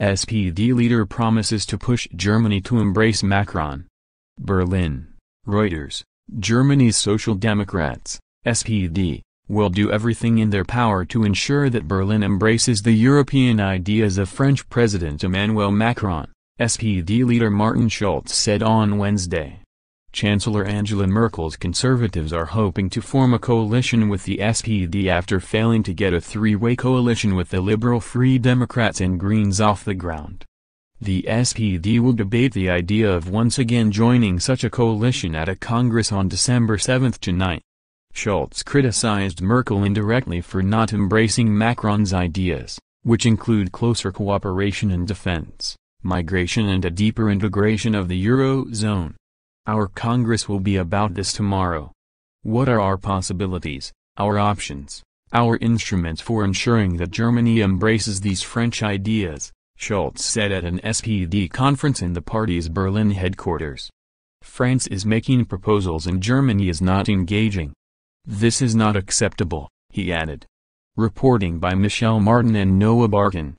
SPD leader promises to push Germany to embrace Macron. Berlin, Reuters, Germany's Social Democrats, SPD, will do everything in their power to ensure that Berlin embraces the European ideas of French President Emmanuel Macron, SPD leader Martin Schulz said on Wednesday. Chancellor Angela Merkel's conservatives are hoping to form a coalition with the SPD after failing to get a three-way coalition with the Liberal Free Democrats and Greens off the ground. The SPD will debate the idea of once again joining such a coalition at a Congress on December 7 to 9. Schulz criticized Merkel indirectly for not embracing Macron's ideas, which include closer cooperation in defense, migration and a deeper integration of the Eurozone. Our Congress will be about this tomorrow. What are our possibilities, our options, our instruments for ensuring that Germany embraces these French ideas, Schulz said at an SPD conference in the party's Berlin headquarters. France is making proposals and Germany is not engaging. This is not acceptable, he added. Reporting by Michelle Martin and Noah Barkin.